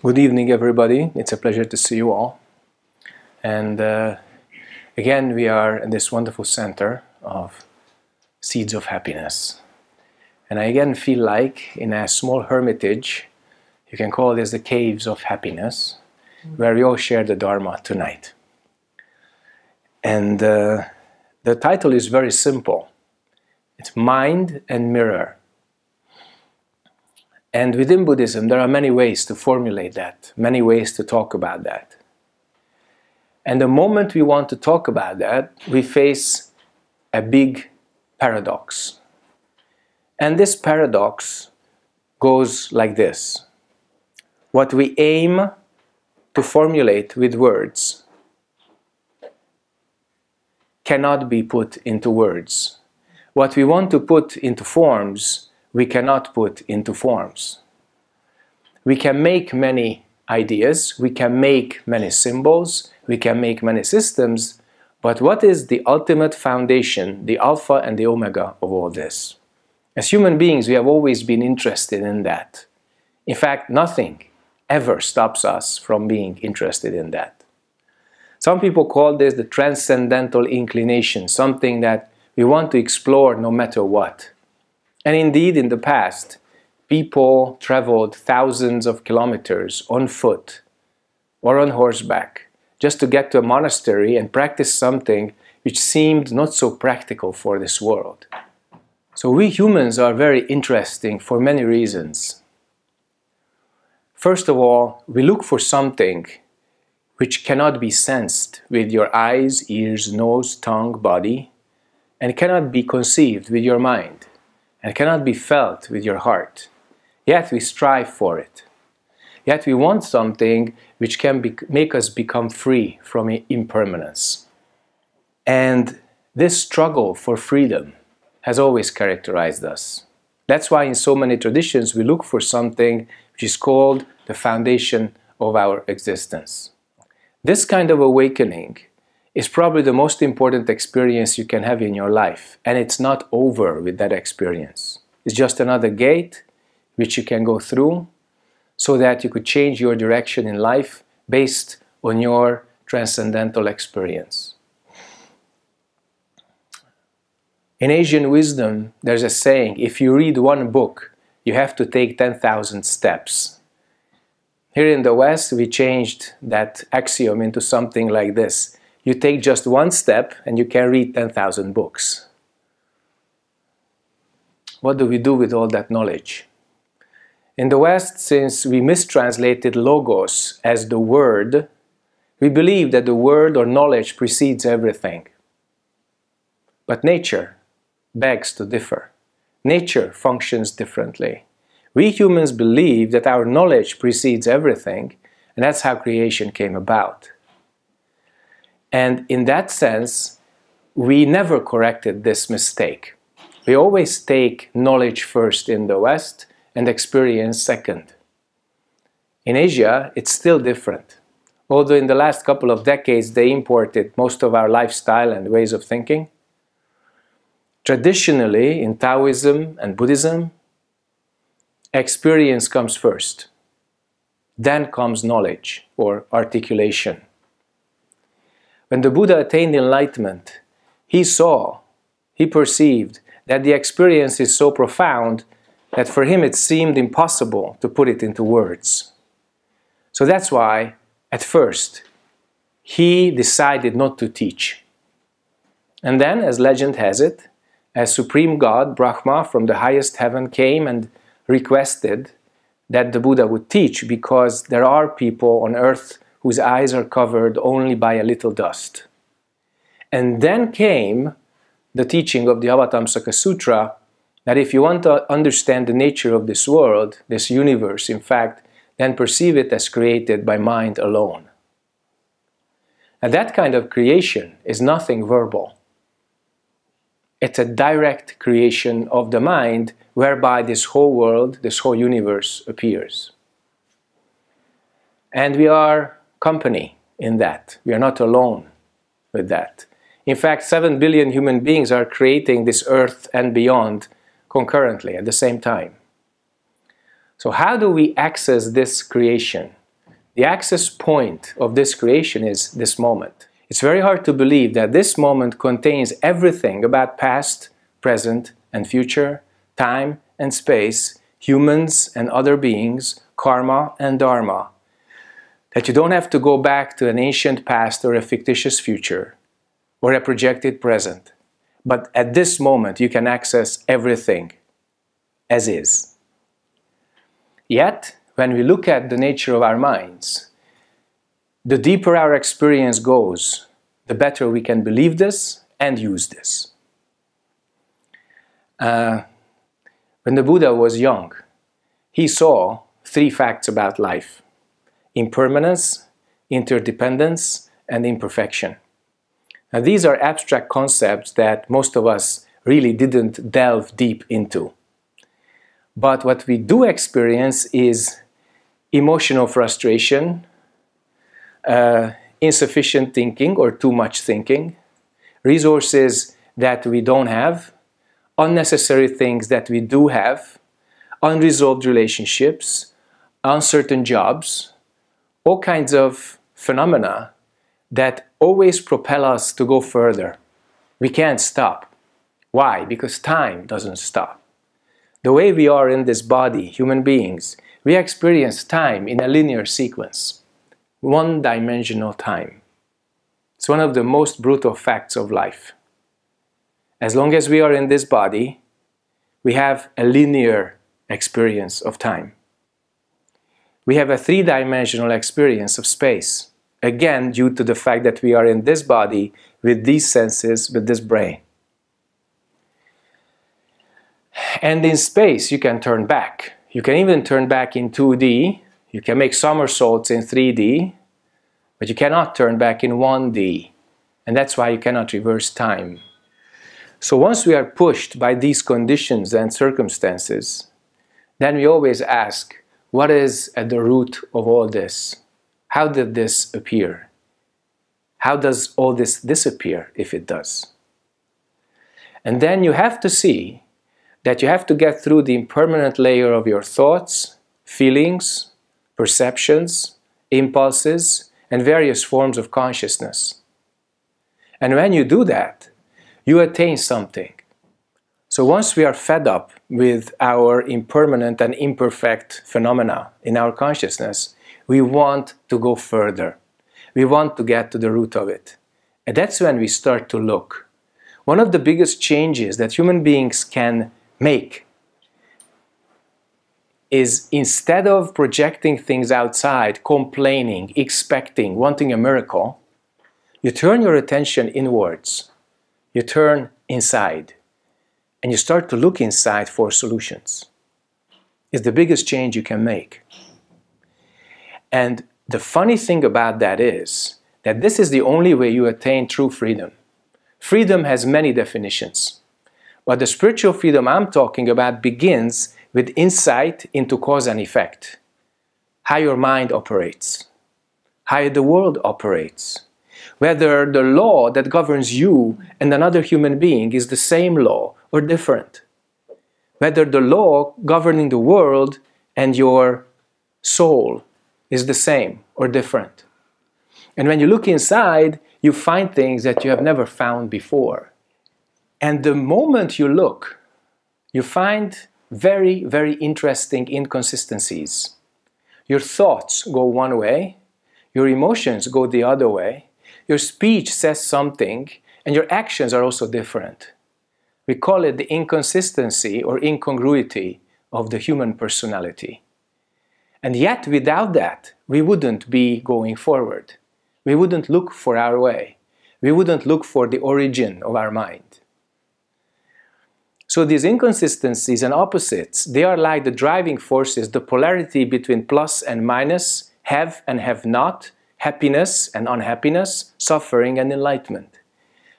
Good evening, everybody. It's a pleasure to see you all. And uh, again, we are in this wonderful center of Seeds of Happiness. And I again feel like in a small hermitage, you can call this the Caves of Happiness, where we all share the Dharma tonight. And uh, the title is very simple it's Mind and Mirror. And within Buddhism, there are many ways to formulate that, many ways to talk about that. And the moment we want to talk about that, we face a big paradox. And this paradox goes like this What we aim to formulate with words cannot be put into words. What we want to put into forms we cannot put into forms. We can make many ideas, we can make many symbols, we can make many systems, but what is the ultimate foundation, the alpha and the omega of all this? As human beings, we have always been interested in that. In fact, nothing ever stops us from being interested in that. Some people call this the transcendental inclination, something that we want to explore no matter what. And indeed, in the past, people traveled thousands of kilometers on foot or on horseback just to get to a monastery and practice something which seemed not so practical for this world. So we humans are very interesting for many reasons. First of all, we look for something which cannot be sensed with your eyes, ears, nose, tongue, body, and cannot be conceived with your mind and cannot be felt with your heart. Yet we strive for it. Yet we want something which can be, make us become free from impermanence. And this struggle for freedom has always characterized us. That's why in so many traditions we look for something which is called the foundation of our existence. This kind of awakening is probably the most important experience you can have in your life. And it's not over with that experience. It's just another gate which you can go through so that you could change your direction in life based on your transcendental experience. In Asian wisdom, there's a saying if you read one book, you have to take 10,000 steps. Here in the West, we changed that axiom into something like this you take just one step and you can read 10,000 books. What do we do with all that knowledge? In the West, since we mistranslated logos as the word, we believe that the word or knowledge precedes everything. But nature begs to differ. Nature functions differently. We humans believe that our knowledge precedes everything, and that's how creation came about. And in that sense, we never corrected this mistake. We always take knowledge first in the West and experience second. In Asia, it's still different. Although in the last couple of decades they imported most of our lifestyle and ways of thinking, traditionally in Taoism and Buddhism, experience comes first. Then comes knowledge or articulation. When the Buddha attained enlightenment, he saw, he perceived that the experience is so profound that for him it seemed impossible to put it into words. So that's why, at first, he decided not to teach. And then, as legend has it, a supreme god, Brahma, from the highest heaven came and requested that the Buddha would teach because there are people on earth whose eyes are covered only by a little dust. And then came the teaching of the Avatamsaka Sutra that if you want to understand the nature of this world, this universe, in fact, then perceive it as created by mind alone. And that kind of creation is nothing verbal. It's a direct creation of the mind whereby this whole world, this whole universe appears. And we are company in that. We are not alone with that. In fact, 7 billion human beings are creating this earth and beyond concurrently at the same time. So, how do we access this creation? The access point of this creation is this moment. It's very hard to believe that this moment contains everything about past, present, and future, time and space, humans and other beings, karma and dharma. That you don't have to go back to an ancient past or a fictitious future or a projected present. But at this moment, you can access everything as is. Yet, when we look at the nature of our minds, the deeper our experience goes, the better we can believe this and use this. Uh, when the Buddha was young, he saw three facts about life impermanence, interdependence, and imperfection. Now, these are abstract concepts that most of us really didn't delve deep into. But what we do experience is emotional frustration, uh, insufficient thinking or too much thinking, resources that we don't have, unnecessary things that we do have, unresolved relationships, uncertain jobs, all kinds of phenomena that always propel us to go further. We can't stop. Why? Because time doesn't stop. The way we are in this body, human beings, we experience time in a linear sequence, one dimensional time. It's one of the most brutal facts of life. As long as we are in this body, we have a linear experience of time. We have a three dimensional experience of space, again, due to the fact that we are in this body with these senses, with this brain. And in space, you can turn back. You can even turn back in 2D. You can make somersaults in 3D, but you cannot turn back in 1D. And that's why you cannot reverse time. So once we are pushed by these conditions and circumstances, then we always ask, what is at the root of all this? How did this appear? How does all this disappear if it does? And then you have to see that you have to get through the impermanent layer of your thoughts, feelings, perceptions, impulses, and various forms of consciousness. And when you do that, you attain something. So once we are fed up with our impermanent and imperfect phenomena in our consciousness, we want to go further. We want to get to the root of it. And that's when we start to look. One of the biggest changes that human beings can make is instead of projecting things outside, complaining, expecting, wanting a miracle, you turn your attention inwards. You turn inside. And you start to look inside for solutions. It's the biggest change you can make. And the funny thing about that is that this is the only way you attain true freedom. Freedom has many definitions. But the spiritual freedom I'm talking about begins with insight into cause and effect. How your mind operates, how the world operates, whether the law that governs you and another human being is the same law or different, whether the law governing the world and your soul is the same or different. And when you look inside, you find things that you have never found before. And the moment you look, you find very, very interesting inconsistencies. Your thoughts go one way, your emotions go the other way, your speech says something, and your actions are also different. We call it the inconsistency or incongruity of the human personality. And yet, without that, we wouldn't be going forward. We wouldn't look for our way. We wouldn't look for the origin of our mind. So these inconsistencies and opposites, they are like the driving forces, the polarity between plus and minus, have and have not, happiness and unhappiness, suffering and enlightenment.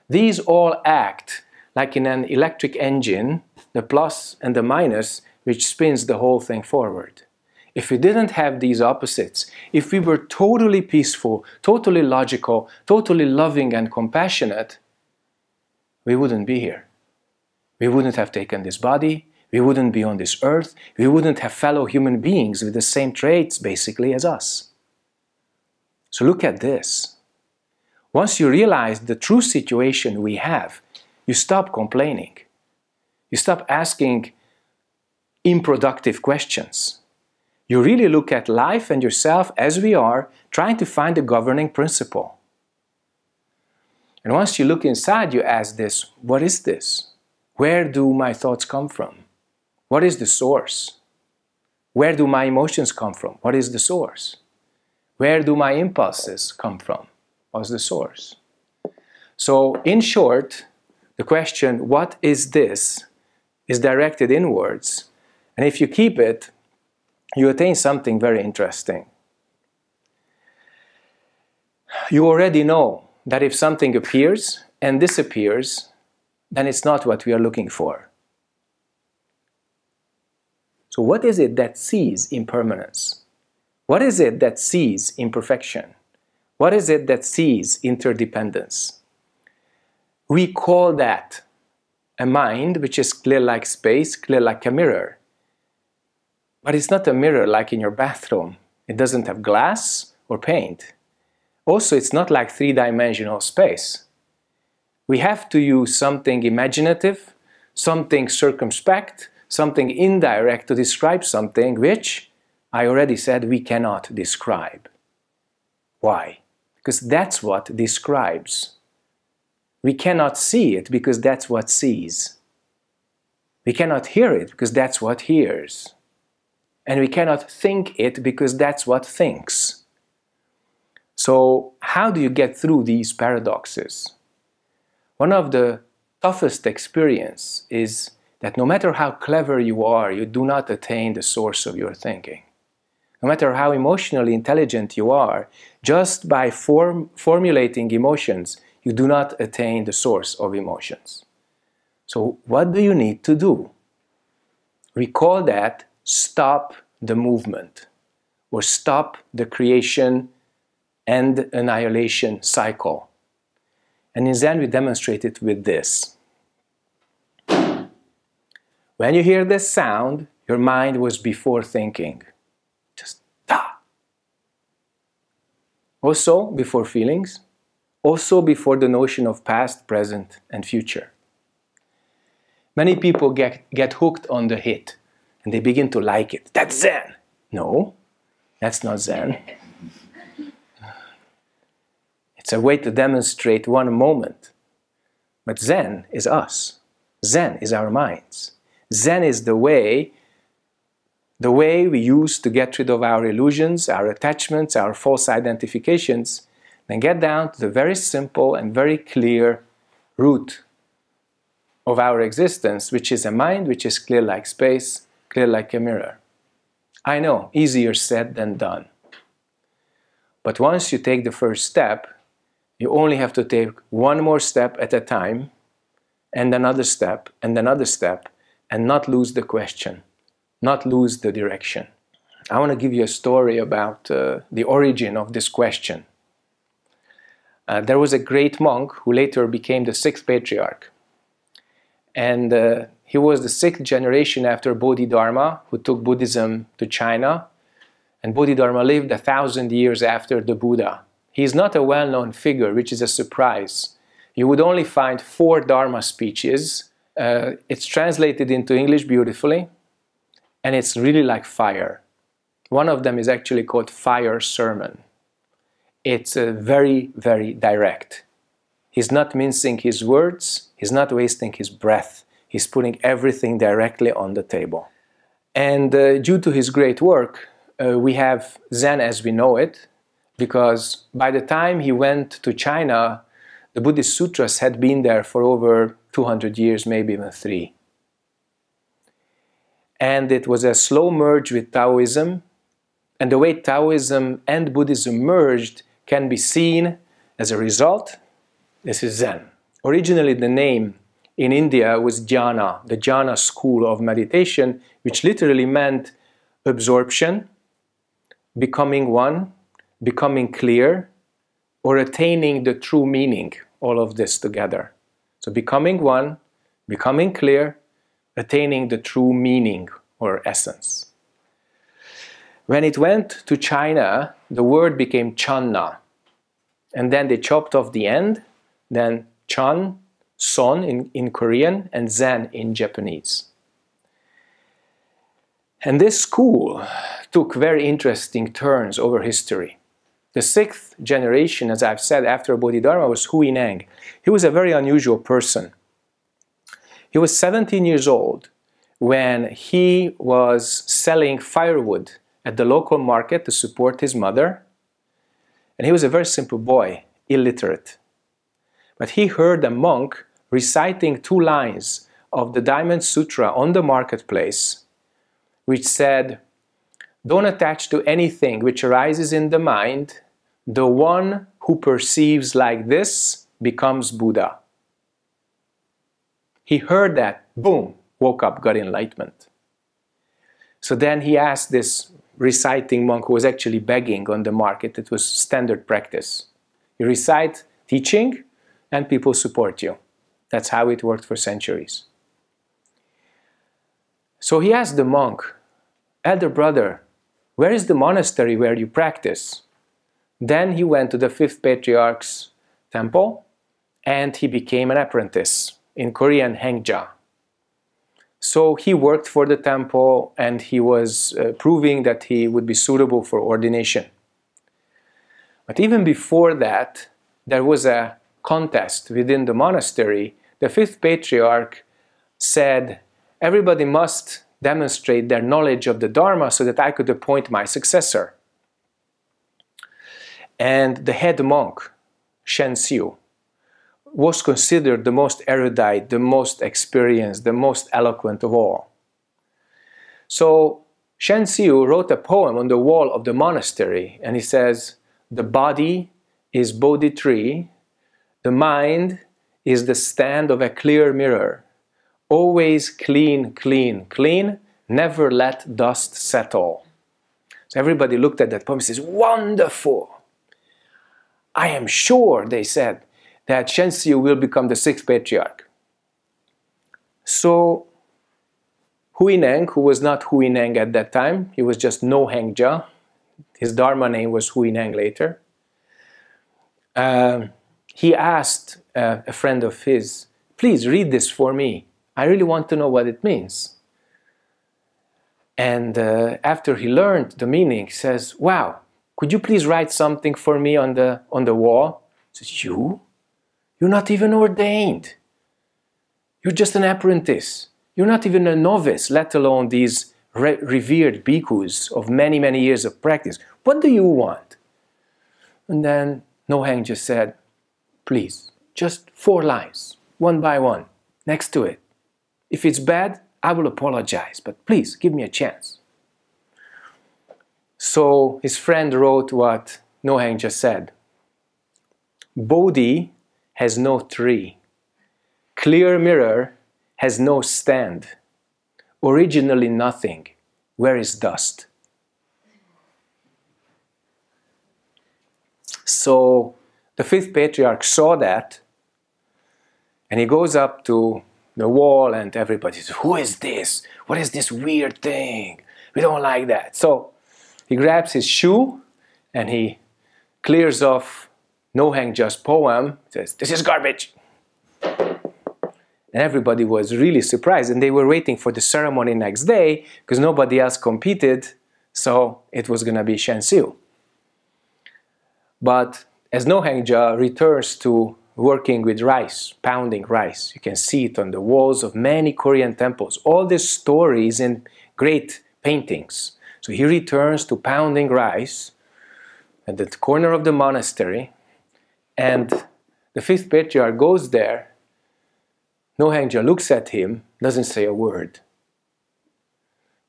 These all act like in an electric engine, the plus and the minus, which spins the whole thing forward. If we didn't have these opposites, if we were totally peaceful, totally logical, totally loving and compassionate, we wouldn't be here we wouldn't have taken this body, we wouldn't be on this earth, we wouldn't have fellow human beings with the same traits basically as us. So look at this. Once you realize the true situation we have, you stop complaining. You stop asking unproductive questions. You really look at life and yourself as we are, trying to find a governing principle. And once you look inside, you ask this what is this? Where do my thoughts come from? What is the source? Where do my emotions come from? What is the source? Where do my impulses come from? What's the source? So, in short, the question, what is this, is directed inwards. And if you keep it, you attain something very interesting. You already know that if something appears and disappears, then it's not what we are looking for. So, what is it that sees impermanence? What is it that sees imperfection? What is it that sees interdependence? We call that a mind which is clear like space, clear like a mirror. But it's not a mirror like in your bathroom. It doesn't have glass or paint. Also, it's not like three dimensional space. We have to use something imaginative, something circumspect, something indirect to describe something which I already said we cannot describe. Why? Because that's what describes. We cannot see it because that's what sees. We cannot hear it because that's what hears. And we cannot think it because that's what thinks. So, how do you get through these paradoxes? One of the toughest experience is that no matter how clever you are, you do not attain the source of your thinking. No matter how emotionally intelligent you are, just by form, formulating emotions, you do not attain the source of emotions. So, what do you need to do? We call that stop the movement or stop the creation and annihilation cycle. And in Zen, we demonstrate it with this. When you hear this sound, your mind was before thinking. Just da. Also before feelings, also before the notion of past, present, and future. Many people get, get hooked on the hit and they begin to like it. That's Zen. No, that's not Zen. It's a way to demonstrate one moment. But Zen is us. Zen is our minds. Zen is the way the way we use to get rid of our illusions, our attachments, our false identifications, then get down to the very simple and very clear root of our existence, which is a mind which is clear like space, clear like a mirror. I know, easier said than done. But once you take the first step, you only have to take one more step at a time, and another step, and another step, and not lose the question, not lose the direction. I want to give you a story about uh, the origin of this question. Uh, there was a great monk who later became the sixth patriarch. And uh, he was the sixth generation after Bodhidharma, who took Buddhism to China. And Bodhidharma lived a thousand years after the Buddha. He is not a well known figure, which is a surprise. You would only find four Dharma speeches. Uh, it's translated into English beautifully, and it's really like fire. One of them is actually called Fire Sermon. It's uh, very, very direct. He's not mincing his words, he's not wasting his breath He's putting everything directly on the table. And uh, due to his great work, uh, we have Zen as we know it, because by the time he went to China, the Buddhist sutras had been there for over 200 years, maybe even three. And it was a slow merge with Taoism. And the way Taoism and Buddhism merged can be seen as a result. This is Zen. Originally, the name in India was jhana, the jhana school of meditation, which literally meant absorption, becoming one, becoming clear, or attaining the true meaning, all of this together. So becoming one, becoming clear, attaining the true meaning or essence. When it went to China, the word became channa. and then they chopped off the end, then Chan, Seon in, in Korean, and Zen in Japanese. And this school took very interesting turns over history. The sixth generation, as I've said, after Bodhidharma was Hui Neng. He was a very unusual person. He was 17 years old when he was selling firewood at the local market to support his mother. And he was a very simple boy, illiterate. But he heard a monk reciting two lines of the Diamond Sutra on the marketplace, which said, Don't attach to anything which arises in the mind. The one who perceives like this becomes Buddha. He heard that, boom, woke up, got enlightenment. So then he asked this reciting monk who was actually begging on the market, it was standard practice. You recite teaching and people support you. That's how it worked for centuries. So he asked the monk, Elder brother, where is the monastery where you practice? Then he went to the fifth patriarch's temple and he became an apprentice in Korean Hengja. So he worked for the temple and he was uh, proving that he would be suitable for ordination. But even before that, there was a contest within the monastery. The fifth patriarch said, Everybody must demonstrate their knowledge of the Dharma so that I could appoint my successor. And the head monk, Shen Xiu, was considered the most erudite, the most experienced, the most eloquent of all. So Shen Xiu wrote a poem on the wall of the monastery, and he says, The body is Bodhi tree, the mind is the stand of a clear mirror. Always clean, clean, clean, never let dust settle. So everybody looked at that poem and says, Wonderful! I am sure, they said, that Shen Xiu will become the sixth patriarch. So Hui Neng, who was not Hui Neng at that time, he was just No Hengja. His Dharma name was Hui Neng later. Uh, he asked uh, a friend of his, please read this for me. I really want to know what it means. And uh, after he learned the meaning, he says, wow, could you please write something for me on the, on the wall? He says, you? You're not even ordained. You're just an apprentice. You're not even a novice, let alone these re revered bhikkhus of many, many years of practice. What do you want? And then Noheng just said, please, just four lines, one by one, next to it. If it's bad, I will apologize, but please give me a chance. So his friend wrote what Noheng just said. Bodhi has no tree. Clear mirror has no stand. Originally nothing. Where is dust? So the fifth patriarch saw that and he goes up to the wall and everybody says, Who is this? What is this weird thing? We don't like that. So he grabs his shoe and he clears off Nohengja's poem says, This is garbage. And everybody was really surprised, and they were waiting for the ceremony next day because nobody else competed, so it was going to be Shen Xiu. But as Nohengja returns to working with rice, pounding rice, you can see it on the walls of many Korean temples. All these stories in great paintings. So he returns to pounding rice at the corner of the monastery and the fifth patriarch goes there. Nohengja looks at him, doesn't say a word.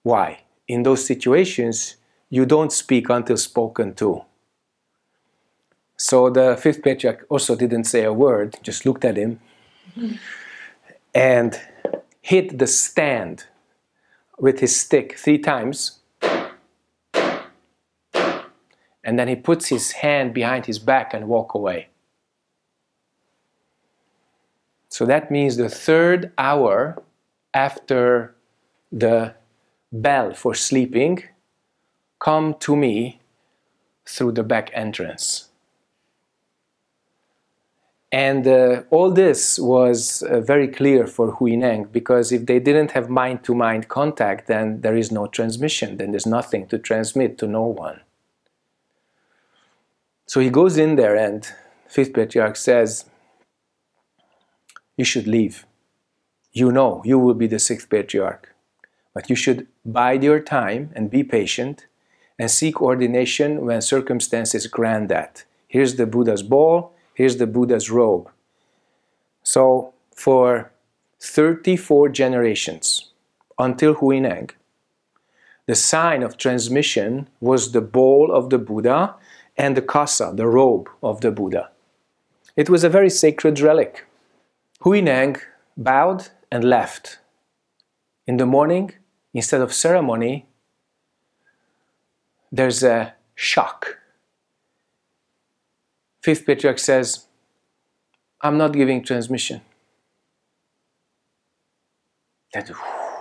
Why? In those situations, you don't speak until spoken to. So the fifth patriarch also didn't say a word, just looked at him and hit the stand with his stick three times. And then he puts his hand behind his back and walk away. So that means the third hour after the bell for sleeping, come to me through the back entrance. And uh, all this was uh, very clear for Huineng because if they didn't have mind to mind contact, then there is no transmission, then there's nothing to transmit to no one. So he goes in there, and fifth patriarch says, You should leave. You know, you will be the sixth patriarch. But you should bide your time and be patient and seek ordination when circumstances grant that. Here's the Buddha's ball Here's the Buddha's robe. So for 34 generations until Huineng, the sign of transmission was the bowl of the Buddha and the kasa, the robe of the Buddha. It was a very sacred relic. Huineng bowed and left. In the morning, instead of ceremony, there's a shock Fifth patriarch says, I'm not giving transmission. That,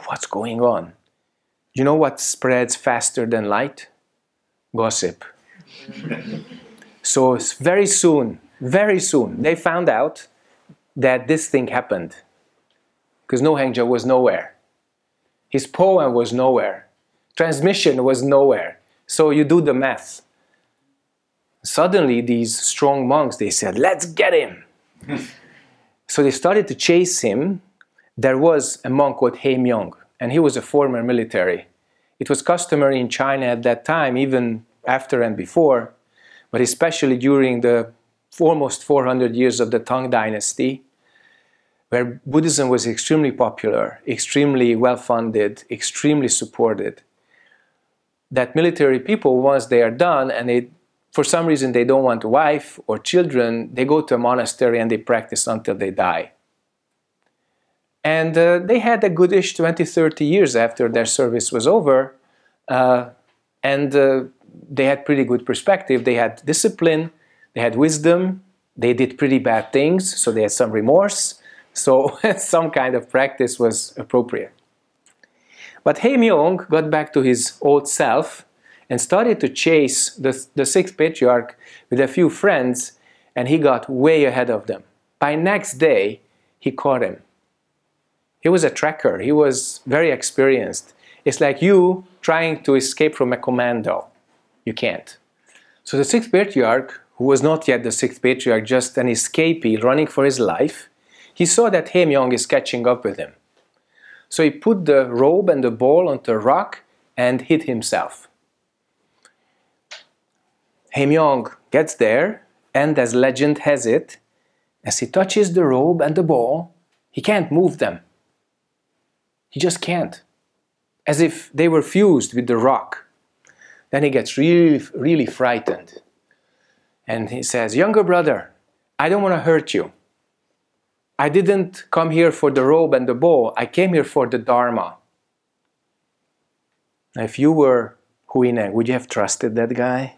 what's going on? You know what spreads faster than light? Gossip. so very soon, very soon, they found out that this thing happened. Because No Hengja was nowhere. His poem was nowhere. Transmission was nowhere. So you do the math. Suddenly, these strong monks, they said, let's get him. so they started to chase him. There was a monk called He Myung, and he was a former military. It was customary in China at that time, even after and before, but especially during the almost 400 years of the Tang dynasty, where Buddhism was extremely popular, extremely well funded, extremely supported, that military people, once they are done and they for some reason they don't want a wife or children, they go to a monastery and they practice until they die. And uh, they had a goodish 20, 30 years after their service was over, uh, and uh, they had pretty good perspective. They had discipline, they had wisdom, they did pretty bad things, so they had some remorse, so some kind of practice was appropriate. But He Myung got back to his old self and started to chase the, the sixth patriarch with a few friends, and he got way ahead of them. By next day, he caught him. He was a tracker, he was very experienced. It's like you trying to escape from a commando. You can't. So the sixth patriarch, who was not yet the sixth patriarch, just an escapee running for his life, he saw that He Myung is catching up with him. So he put the robe and the ball onto a rock and hid himself. He Myung gets there, and as legend has it, as he touches the robe and the ball, he can't move them. He just can't. As if they were fused with the rock. Then he gets really, really frightened. And he says, Younger brother, I don't want to hurt you. I didn't come here for the robe and the bow, I came here for the Dharma. If you were Huineng, would you have trusted that guy?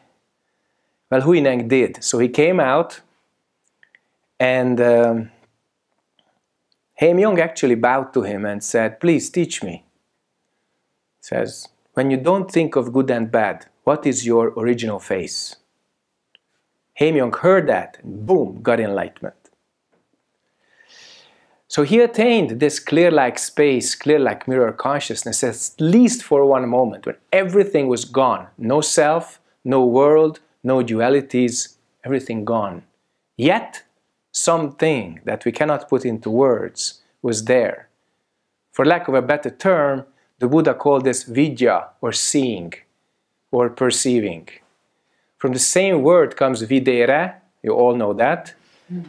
Well, Huineng did. So he came out and um, actually bowed to him and said, Please teach me. He says, When you don't think of good and bad, what is your original face? He heard that and boom, got enlightenment. So he attained this clear like space, clear like mirror consciousness, at least for one moment, when everything was gone no self, no world, no dualities, everything gone. Yet, something that we cannot put into words was there. For lack of a better term, the Buddha called this vidya, or seeing, or perceiving. From the same word comes videre, you all know that,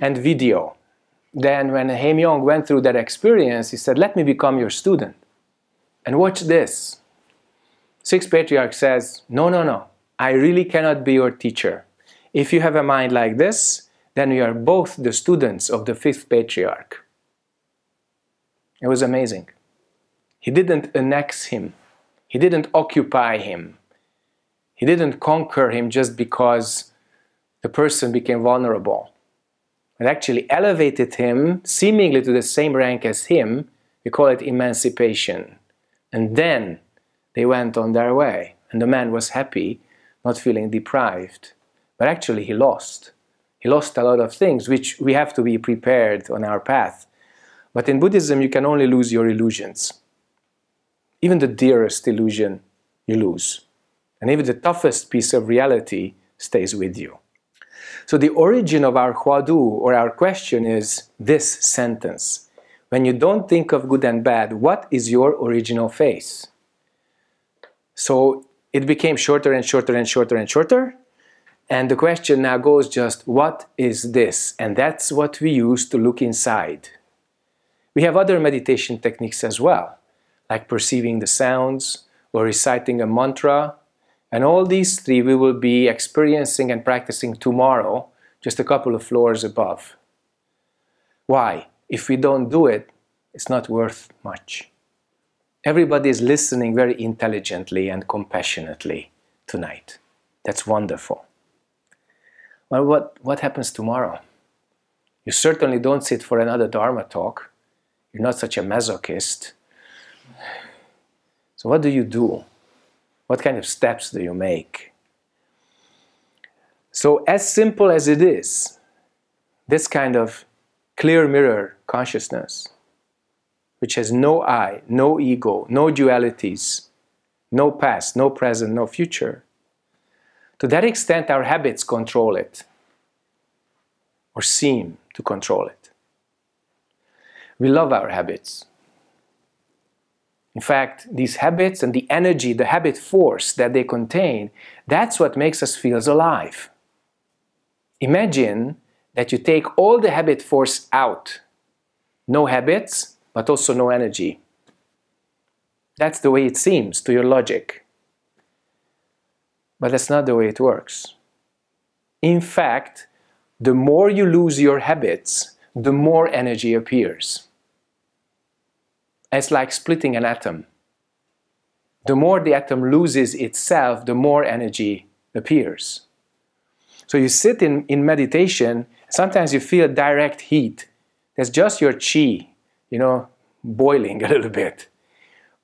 and video. Then when He Myung went through that experience, he said, let me become your student. And watch this. Sixth Patriarch says, no, no, no. I really cannot be your teacher. If you have a mind like this, then we are both the students of the fifth patriarch. It was amazing. He didn't annex him, he didn't occupy him, he didn't conquer him just because the person became vulnerable. It actually elevated him seemingly to the same rank as him. We call it emancipation. And then they went on their way, and the man was happy not feeling deprived. But actually, he lost. He lost a lot of things, which we have to be prepared on our path. But in Buddhism, you can only lose your illusions. Even the dearest illusion, you lose. And even the toughest piece of reality stays with you. So the origin of our hwadu or our question is this sentence. When you don't think of good and bad, what is your original face? So it became shorter and shorter and shorter and shorter. And the question now goes just, what is this? And that's what we use to look inside. We have other meditation techniques as well, like perceiving the sounds or reciting a mantra. And all these three we will be experiencing and practicing tomorrow, just a couple of floors above. Why? If we don't do it, it's not worth much. Everybody is listening very intelligently and compassionately tonight. That's wonderful. Well, what, what happens tomorrow? You certainly don't sit for another Dharma talk. You're not such a masochist. So, what do you do? What kind of steps do you make? So, as simple as it is, this kind of clear mirror consciousness, which has no I, no ego, no dualities, no past, no present, no future, to that extent, our habits control it or seem to control it. We love our habits. In fact, these habits and the energy, the habit force that they contain, that's what makes us feel alive. Imagine that you take all the habit force out. No habits, but also no energy. That's the way it seems to your logic. But that's not the way it works. In fact, the more you lose your habits, the more energy appears. It's like splitting an atom. The more the atom loses itself, the more energy appears. So you sit in, in meditation, sometimes you feel direct heat. That's just your chi, you know, boiling a little bit.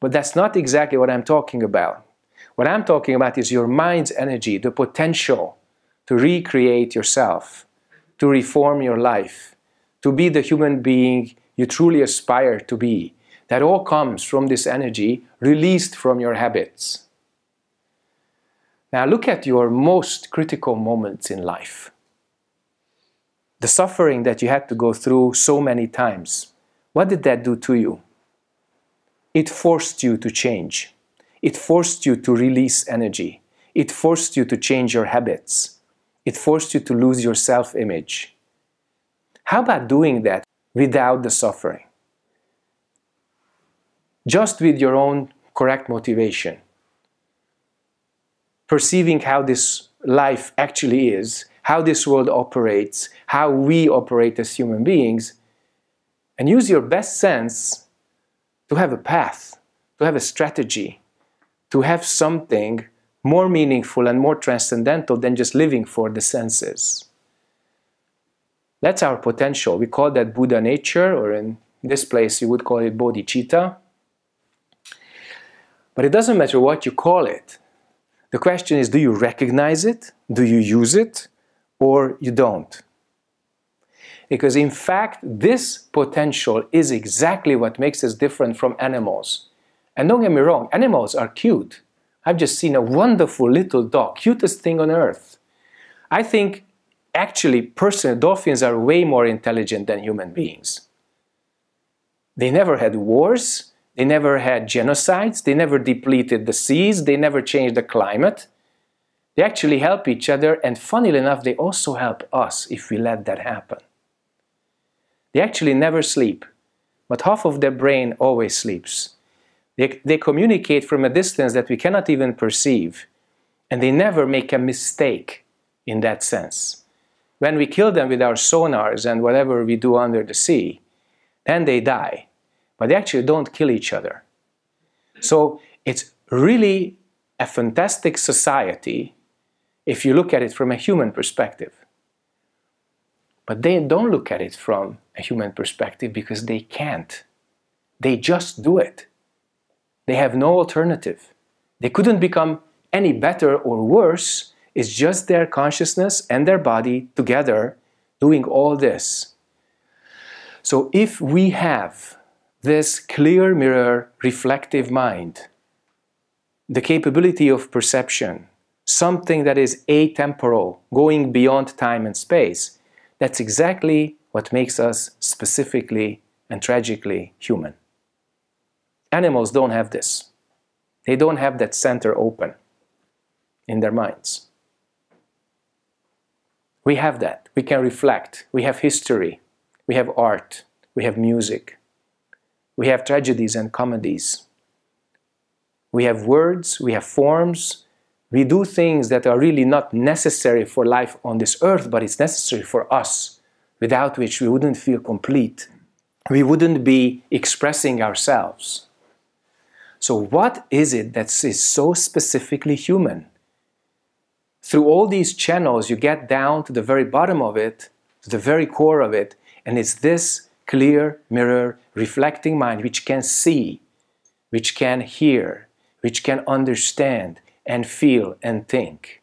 But that's not exactly what I'm talking about. What I'm talking about is your mind's energy, the potential to recreate yourself, to reform your life, to be the human being you truly aspire to be, that all comes from this energy released from your habits. Now look at your most critical moments in life. The suffering that you had to go through so many times. What did that do to you? It forced you to change. It forced you to release energy. It forced you to change your habits. It forced you to lose your self image. How about doing that without the suffering? Just with your own correct motivation. Perceiving how this life actually is, how this world operates, how we operate as human beings, and use your best sense to have a path, to have a strategy, to have something more meaningful and more transcendental than just living for the senses. That's our potential. We call that Buddha nature, or in this place you would call it bodhicitta. But it doesn't matter what you call it. The question is do you recognize it? Do you use it? Or you don't? Because in fact, this potential is exactly what makes us different from animals. And don't get me wrong, animals are cute. I've just seen a wonderful little dog, cutest thing on earth. I think actually, personally, dolphins are way more intelligent than human beings. They never had wars, they never had genocides. They never depleted the seas. They never changed the climate. They actually help each other, and funnily enough, they also help us if we let that happen. They actually never sleep, but half of their brain always sleeps. They, they communicate from a distance that we cannot even perceive, and they never make a mistake in that sense. When we kill them with our sonars and whatever we do under the sea, then they die but they actually don't kill each other. So it's really a fantastic society if you look at it from a human perspective. But they don't look at it from a human perspective because they can't. They just do it. They have no alternative. They couldn't become any better or worse. It's just their consciousness and their body together doing all this. So if we have this clear mirror reflective mind, the capability of perception, something that is atemporal, going beyond time and space, that's exactly what makes us specifically and tragically human. Animals don't have this. They don't have that center open in their minds. We have that. We can reflect. We have history. We have art. We have music. We have tragedies and comedies. We have words. We have forms. We do things that are really not necessary for life on this earth, but it's necessary for us, without which we wouldn't feel complete. We wouldn't be expressing ourselves. So, what is it that is so specifically human? Through all these channels, you get down to the very bottom of it, to the very core of it, and it's this clear mirror reflecting mind which can see, which can hear, which can understand and feel and think.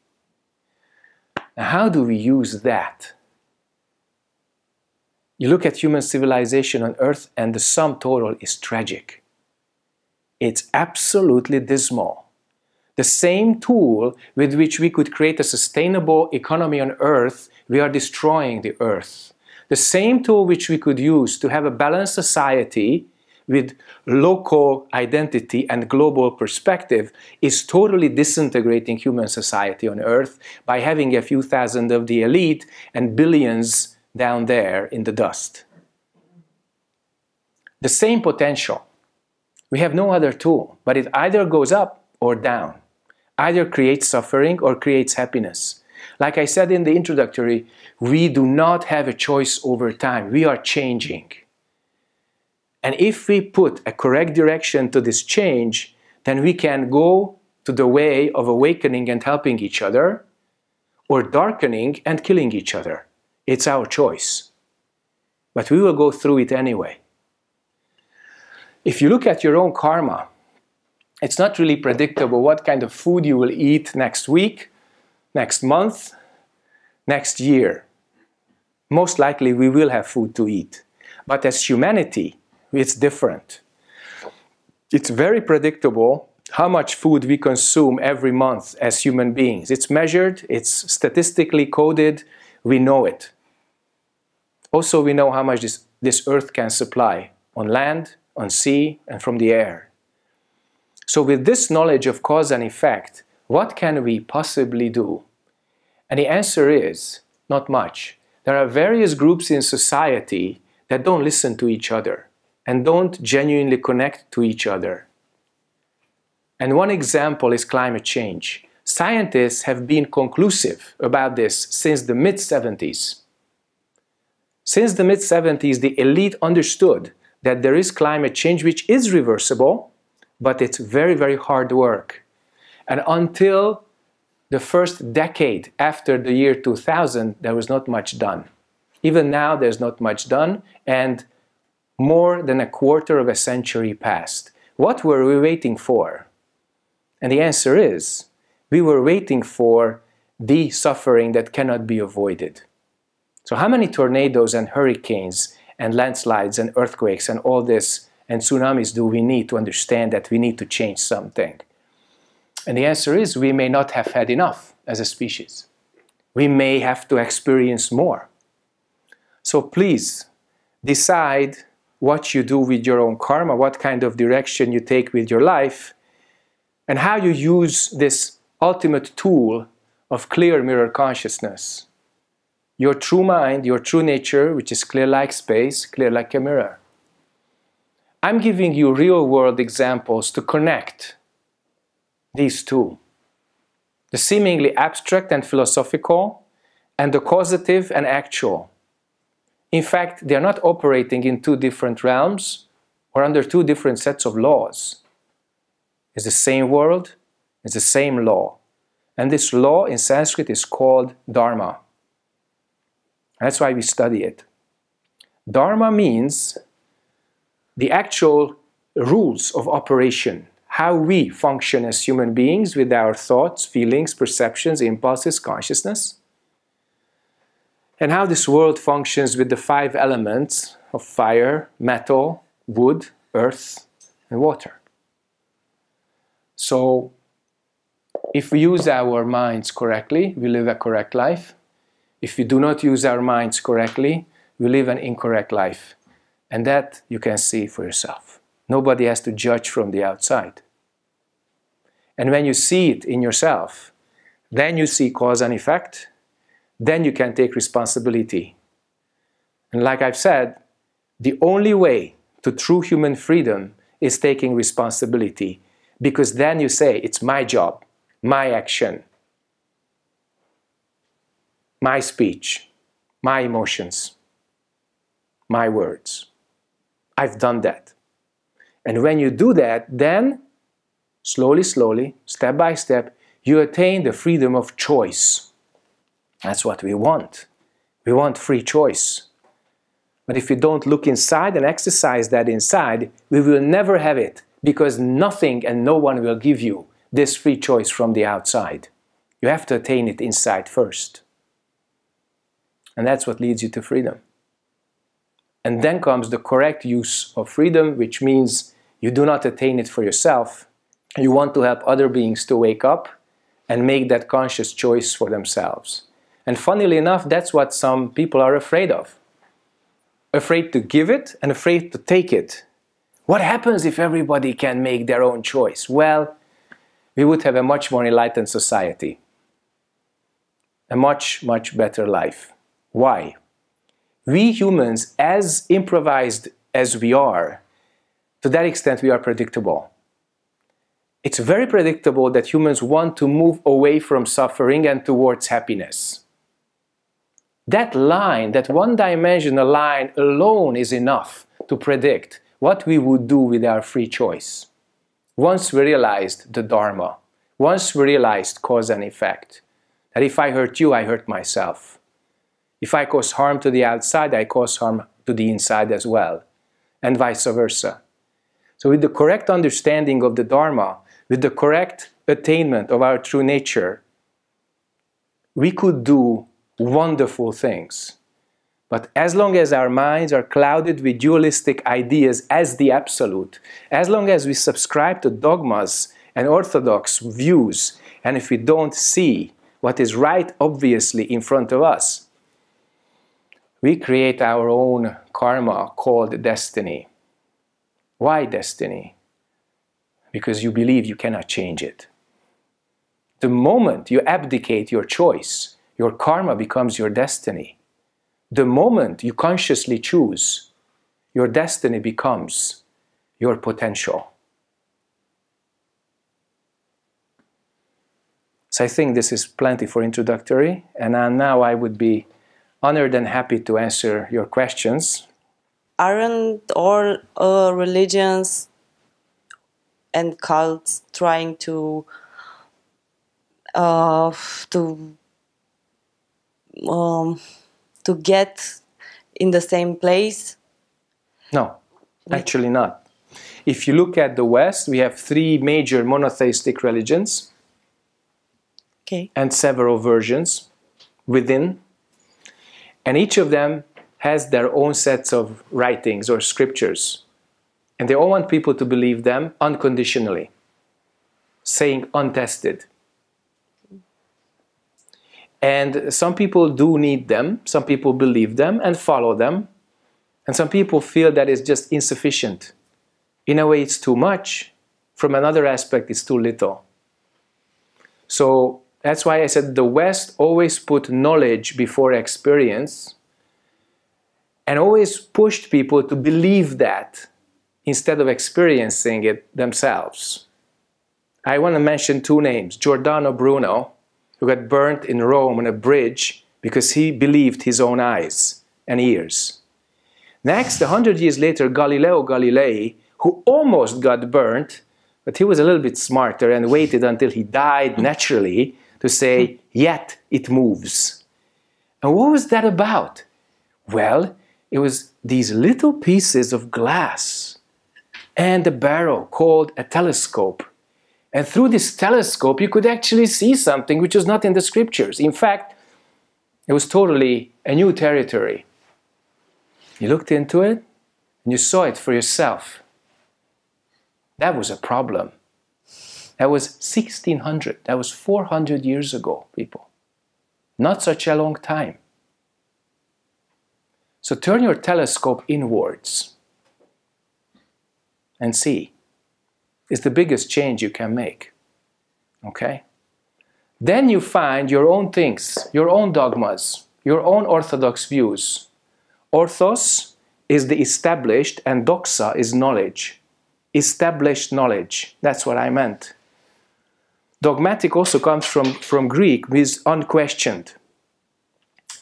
Now, how do we use that? You look at human civilization on Earth, and the sum total is tragic. It's absolutely dismal. The same tool with which we could create a sustainable economy on Earth, we are destroying the Earth. The same tool which we could use to have a balanced society with local identity and global perspective is totally disintegrating human society on Earth by having a few thousand of the elite and billions down there in the dust. The same potential we have no other tool, but it either goes up or down, either creates suffering or creates happiness. Like I said in the introductory, we do not have a choice over time. We are changing. And if we put a correct direction to this change, then we can go to the way of awakening and helping each other, or darkening and killing each other. It's our choice. But we will go through it anyway. If you look at your own karma, it's not really predictable what kind of food you will eat next week, next month, next year. Most likely we will have food to eat. But as humanity, it's different. It's very predictable how much food we consume every month as human beings. It's measured, it's statistically coded, we know it. Also, we know how much this, this earth can supply on land, on sea, and from the air. So, with this knowledge of cause and effect, what can we possibly do? And the answer is not much. There are various groups in society that don't listen to each other and don't genuinely connect to each other. And one example is climate change. Scientists have been conclusive about this since the mid 70s. Since the mid 70s, the elite understood that there is climate change which is reversible, but it's very, very hard work. And until the first decade after the year 2000, there was not much done. Even now, there's not much done, and more than a quarter of a century passed. What were we waiting for? And the answer is we were waiting for the suffering that cannot be avoided. So, how many tornadoes and hurricanes and landslides and earthquakes and all this and tsunamis do we need to understand that we need to change something? And the answer is we may not have had enough as a species. We may have to experience more. So please decide what you do with your own karma, what kind of direction you take with your life, and how you use this ultimate tool of clear mirror consciousness your true mind, your true nature, which is clear like space, clear like a mirror. I'm giving you real world examples to connect these two the seemingly abstract and philosophical, and the causative and actual. In fact, they are not operating in two different realms or under two different sets of laws. It's the same world, it's the same law. And this law in Sanskrit is called Dharma. That's why we study it. Dharma means the actual rules of operation, how we function as human beings with our thoughts, feelings, perceptions, impulses, consciousness. and how this world functions with the five elements of fire, metal, wood, earth, and water. So, if we use our minds correctly, we live a correct life. If we do not use our minds correctly, we live an incorrect life. And that you can see for yourself. Nobody has to judge from the outside. And when you see it in yourself, then you see cause and effect, then you can take responsibility. And like I've said, the only way to true human freedom is taking responsibility because then you say, it's my job, my action, my speech, my emotions, my words. I've done that. And when you do that, then slowly, slowly, step by step, you attain the freedom of choice. That's what we want. We want free choice. But if we don't look inside and exercise that inside, we will never have it because nothing and no one will give you this free choice from the outside. You have to attain it inside first. And that's what leads you to freedom. And then comes the correct use of freedom, which means you do not attain it for yourself. You want to help other beings to wake up and make that conscious choice for themselves. And funnily enough, that's what some people are afraid of. Afraid to give it and afraid to take it. What happens if everybody can make their own choice? Well, we would have a much more enlightened society. A much, much better life. Why? We humans, as improvised as we are, to that extent we are predictable. It's very predictable that humans want to move away from suffering and towards happiness. That line, that one-dimensional line alone is enough to predict what we would do with our free choice. Once we realized the Dharma, once we realized cause and effect, that if I hurt you, I hurt myself. If I cause harm to the outside, I cause harm to the inside as well, and vice versa. So with the correct understanding of the Dharma, with the correct attainment of our true nature, we could do wonderful things. But as long as our minds are clouded with dualistic ideas as the absolute, as long as we subscribe to dogmas and orthodox views, and if we don't see what is right obviously in front of us, we create our own karma called destiny. Why destiny? Because you believe you cannot change it. The moment you abdicate your choice, your karma becomes your destiny. The moment you consciously choose, your destiny becomes your potential. So I think this is plenty for introductory, and now I would be honored and happy to answer your questions. Aren't all uh, religions and cults trying to uh, to um, to get in the same place? No, actually not. If you look at the West, we have three major monotheistic religions okay. and several versions within. And each of them has their own sets of writings or scriptures. And they all want people to believe them unconditionally, saying untested. And some people do need them, some people believe them and follow them, and some people feel that it's just insufficient. In a way, it's too much. From another aspect, it's too little. So that's why I said the West always put knowledge before experience and always pushed people to believe that instead of experiencing it themselves. I want to mention two names Giordano Bruno who got burnt in Rome on a bridge because he believed his own eyes and ears. Next, a hundred years later, Galileo Galilei, who almost got burnt, but he was a little bit smarter and waited until he died naturally to say, yet it moves. And what was that about? Well, it was these little pieces of glass and a barrel called a telescope and through this telescope, you could actually see something which was not in the scriptures. In fact, it was totally a new territory. You looked into it and you saw it for yourself. That was a problem. That was 1600. That was 400 years ago, people. Not such a long time. So turn your telescope inwards and see. It's the biggest change you can make. Okay? Then you find your own things, your own dogmas, your own orthodox views. Orthos is the established, and doxa is knowledge. Established knowledge. That's what I meant. Dogmatic also comes from, from Greek, means unquestioned.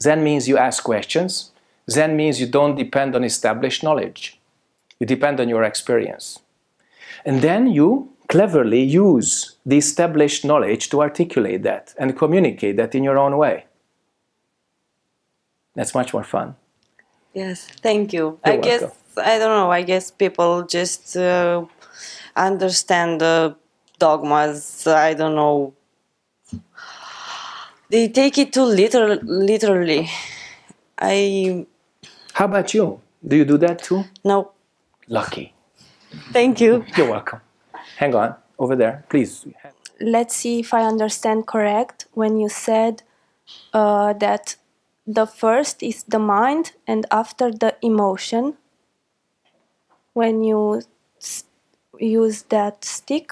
Zen means you ask questions. Zen means you don't depend on established knowledge. You depend on your experience. And then you cleverly use the established knowledge to articulate that and communicate that in your own way. That's much more fun. Yes, thank you. You're I guess. I don't know. I guess people just uh, understand the dogmas. I don't know. They take it too literal, literally. I How about you? Do you do that too? no. Lucky. Thank you. You're welcome. Hang on, over there, please. let's see if I understand correct when you said uh, that the first is the mind and after the emotion. When you use that stick,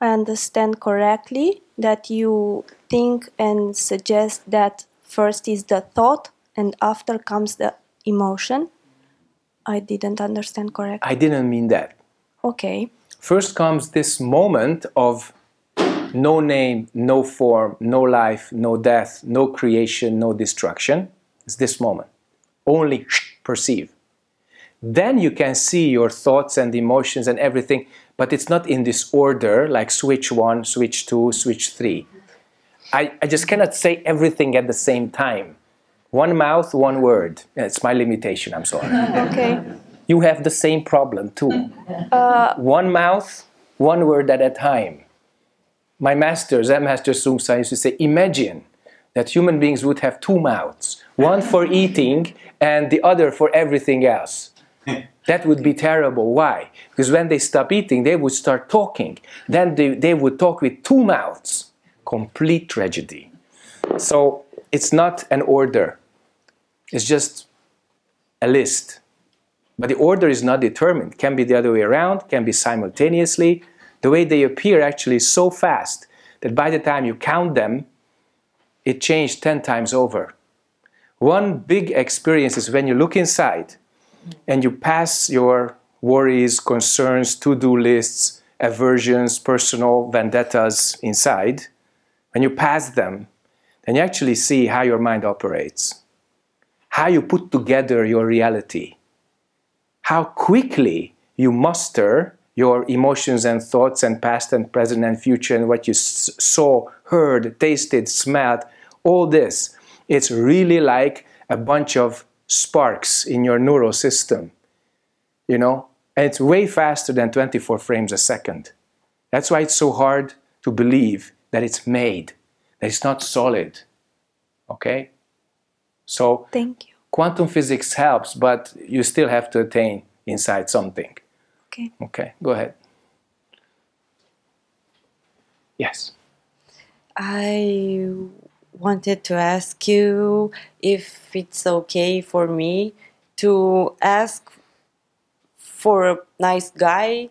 I understand correctly that you think and suggest that first is the thought and after comes the emotion. I didn't understand correctly. I didn't mean that. Okay. First comes this moment of no name, no form, no life, no death, no creation, no destruction. It's this moment. Only perceive. Then you can see your thoughts and emotions and everything, but it's not in this order like switch one, switch two, switch three. I, I just cannot say everything at the same time. One mouth, one word. It's my limitation, I'm sorry. Okay. you have the same problem too. Uh, one mouth, one word at a time. My master, Zen Master Seung Sahn, used to say, imagine that human beings would have two mouths, one for eating and the other for everything else. That would be terrible. Why? Because when they stop eating, they would start talking. Then they, they would talk with two mouths. Complete tragedy. So it's not an order, it's just a list. But the order is not determined. Can be the other way around, can be simultaneously. The way they appear actually is so fast that by the time you count them, it changed 10 times over. One big experience is when you look inside and you pass your worries, concerns, to do lists, aversions, personal vendettas inside. When you pass them, then you actually see how your mind operates, how you put together your reality how quickly you muster your emotions and thoughts and past and present and future and what you saw, heard, tasted, smelled, all this. It's really like a bunch of sparks in your neural system, you know? And it's way faster than 24 frames a second. That's why it's so hard to believe that it's made, that it's not solid. Okay? So Thank you. quantum physics helps, but you still have to attain inside something. Okay. Okay, go ahead. Yes. I wanted to ask you if it's okay for me to ask for a nice guy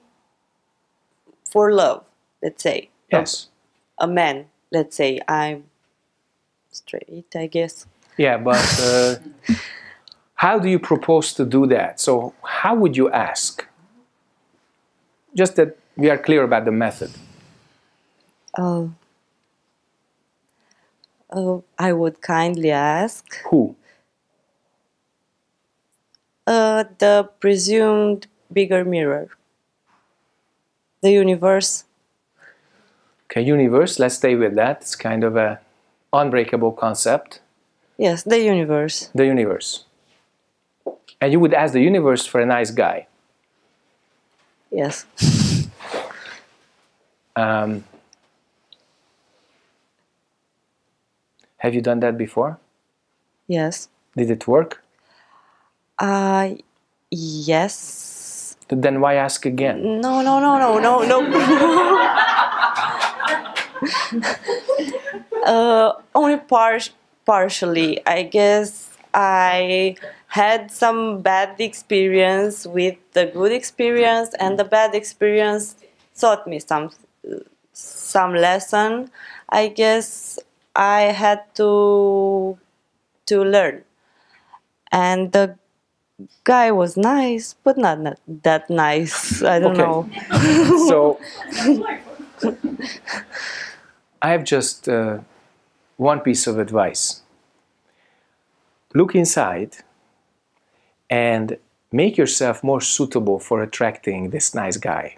for love, let's say. Yes. A man, let's say. I'm straight, I guess. Yeah, but uh, how do you propose to do that? So, how would you ask? Just that we are clear about the method. Oh. Oh, I would kindly ask Who? uh, the presumed bigger mirror, the universe. Okay, universe, let's stay with that. It's kind of a unbreakable concept. Yes, the universe. The universe. And you would ask the universe for a nice guy. Yes. Um, have you done that before? Yes. Did it work? Uh, yes. Then why ask again? No, no, no, no, no, no. uh, only par- partially. I guess I had some bad experience with the good experience, and the bad experience taught me some some lesson. I guess I had to to learn, and the guy was nice, but not, not that nice. I don't Okay. know. so I have just uh, one piece of advice. Look inside and make yourself more suitable for attracting this nice guy.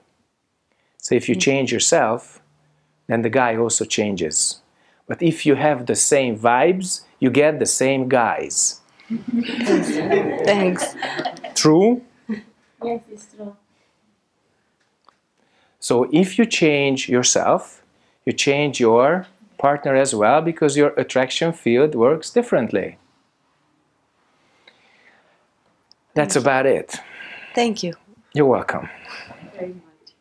So if you mm-hmm. change yourself, then the guy also changes. But if you have the same vibes, you get the same guys. Thanks. True? Yes, it's true. So if you change yourself, you change your partner as well because your attraction field works differently. That's about it. Thank you. You're welcome.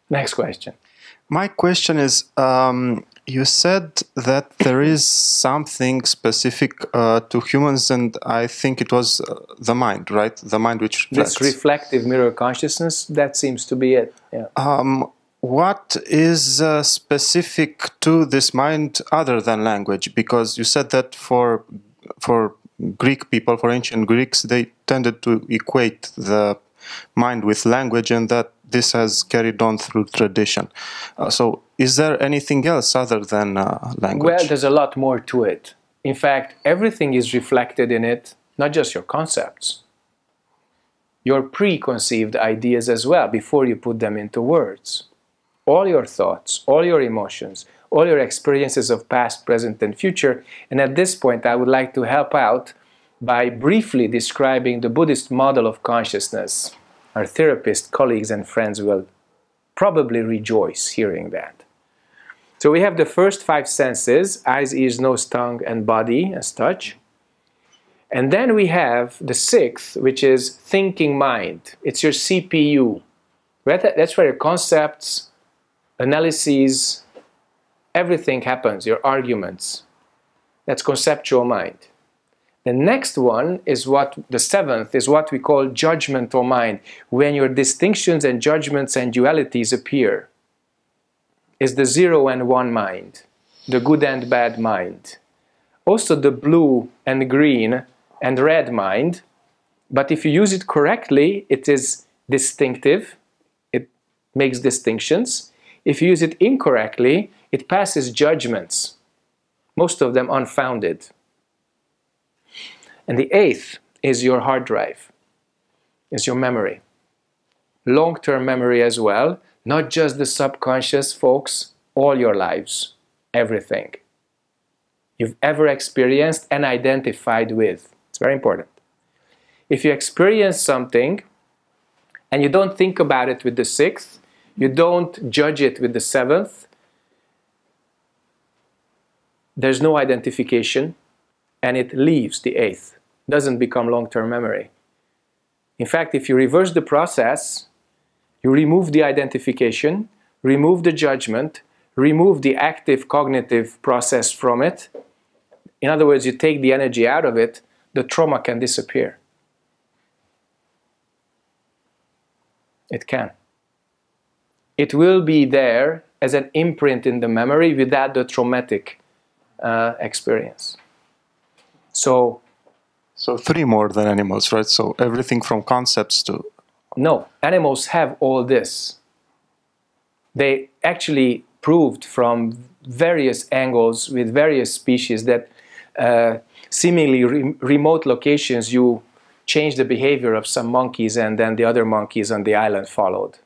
Next question. My question is um, you said that there is something specific uh, to humans, and I think it was uh, the mind, right? The mind which reflects. This reflective mirror consciousness, that seems to be it. Yeah. um, what is uh, specific to this mind other than language? Because you said that for for Greek people, for ancient Greeks, they tended to equate the mind with language, and that this has carried on through tradition. Uh, so, is there anything else other than uh, language? Well, there's a lot more to it. In fact, everything is reflected in it, not just your concepts, your preconceived ideas as well, before you put them into words. All your thoughts, all your emotions, all your experiences of past, present, and future. And at this point, I would like to help out by briefly describing the Buddhist model of consciousness. Our therapist colleagues and friends will probably rejoice hearing that. So we have the first five senses eyes, ears, nose, tongue, and body as touch. And then we have the sixth, which is thinking mind. It's your CPU. That's where your concepts, analyses, everything happens, your arguments. That's conceptual mind. The next one is what, the seventh, is what we call judgmental mind, when your distinctions and judgments and dualities appear. Is the zero and one mind, the good and bad mind. Also the blue and green and red mind, but if you use it correctly, it is distinctive, it makes distinctions. If you use it incorrectly, it passes judgments, most of them unfounded. And the eighth is your hard drive, is your memory. Long term memory as well, not just the subconscious, folks, all your lives, everything you've ever experienced and identified with. It's very important. If you experience something and you don't think about it with the sixth, you don't judge it with the seventh, there's no identification and it leaves the eighth, doesn't become long term memory. In fact, if you reverse the process, you remove the identification, remove the judgment, remove the active cognitive process from it. In other words, you take the energy out of it, the trauma can disappear. It can. It will be there as an imprint in the memory without the traumatic uh, experience. So, So three more than animals, right? So everything from concepts to no, animals have all this. They actually proved from various angles with various species that uh, seemingly re- remote locations you change the behavior of some monkeys and then the other monkeys on the island followed.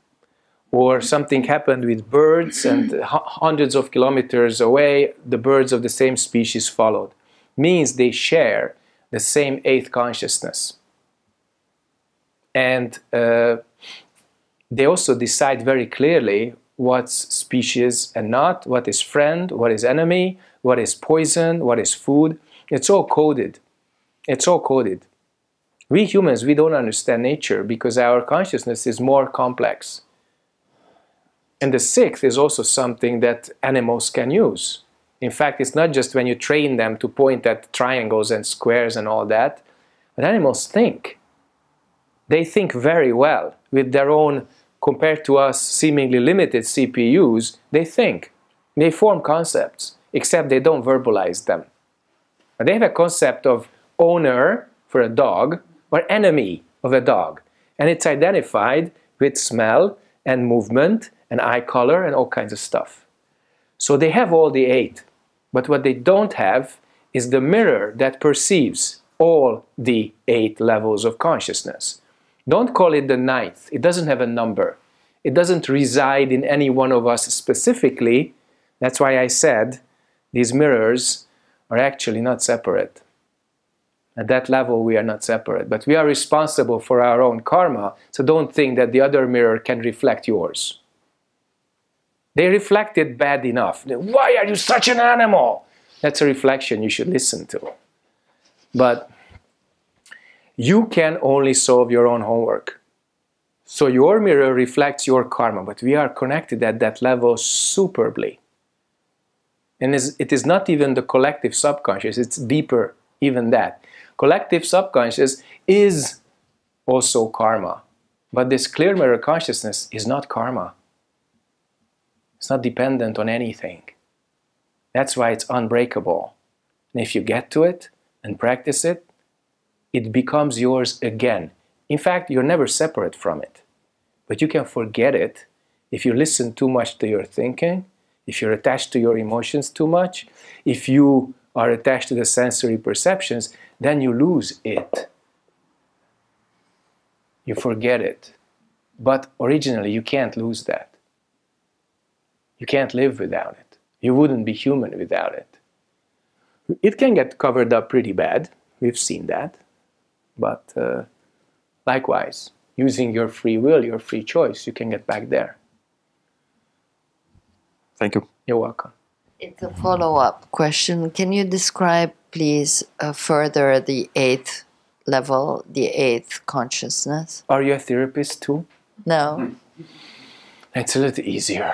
Or something happened with birds and hundreds of kilometers away, the birds of the same species followed. Means they share the same eighth consciousness. And uh, they also decide very clearly what's species and not, what is friend, what is enemy, what is poison, what is food. It's all coded. It's all coded. We humans, we don't understand nature because our consciousness is more complex. And the sixth is also something that animals can use. In fact, it's not just when you train them to point at triangles and squares and all that, but animals think. They think very well with their own, compared to us, seemingly limited CPUs, they think. They form concepts, except they don't verbalize them. They have a concept of owner for a dog or enemy of a dog. And it's identified with smell and movement and eye color and all kinds of stuff. So they have all the eight. But what they don't have is the mirror that perceives all the eight levels of consciousness. Don't call it the ninth. It doesn't have a number. It doesn't reside in any one of us specifically. That's why I said these mirrors are actually not separate. At that level, we are not separate, but we are responsible for our own karma, so don't think that the other mirror can reflect yours. They reflected bad enough. Why are you such an animal? That's a reflection you should listen to. But you can only solve your own homework. So your mirror reflects your karma, but we are connected at that level superbly. And it is not even the collective subconscious, it's deeper even that. Collective subconscious is also karma. But this clear mirror consciousness is not karma. It's not dependent on anything. That's why it's unbreakable. And if you get to it and practice it, it becomes yours again. In fact, you're never separate from it. But you can forget it if you listen too much to your thinking, if you're attached to your emotions too much, if you are attached to the sensory perceptions, then you lose it. You forget it. But originally, you can't lose that. You can't live without it. You wouldn't be human without it. It can get covered up pretty bad. We've seen that. But uh, likewise, using your free will, your free choice, you can get back there. Thank you. You're welcome. It's a follow up question. Can you describe, please, uh, further the eighth level, the eighth consciousness? Are you a therapist too? No. It's a little easier.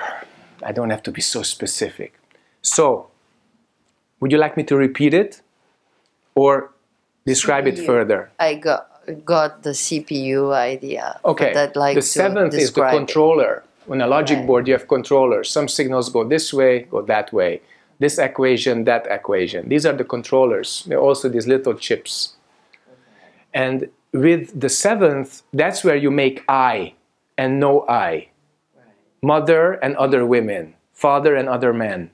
I don't have to be so specific. So, would you like me to repeat it or describe it further? I got got the CPU idea. Okay. But I'd like the seventh is the describe it. controller. On a logic Right. board, you have controllers. Some signals go this way, go that way. This equation, that equation. These are the controllers. They're also these little chips. And with the seventh, that's where you make I and no I. Mother and other women, father and other men.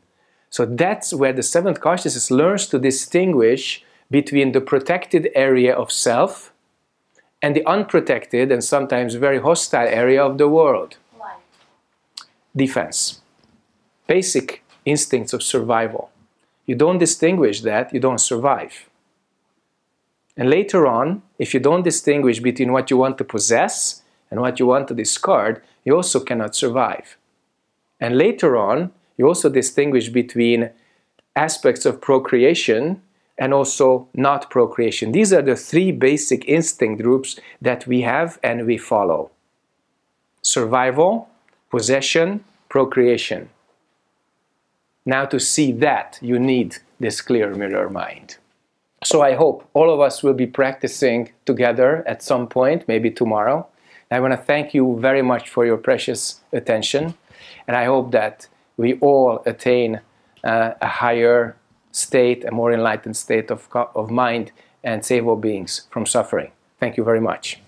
So that's where the seventh consciousness learns to distinguish between the protected area of self and the unprotected and sometimes very hostile area of the world. Why? Defense. Basic instincts of survival. You don't distinguish that, you don't survive. And later on, if you don't distinguish between what you want to possess and what you want to discard, you also cannot survive. And later on, you also distinguish between aspects of procreation and also not procreation. These are the three basic instinct groups that we have and we follow survival, possession, procreation. Now, to see that, you need this clear mirror mind. So, I hope all of us will be practicing together at some point, maybe tomorrow. I want to thank you very much for your precious attention, and I hope that we all attain uh, a higher state, a more enlightened state of, of mind, and save all beings from suffering. Thank you very much.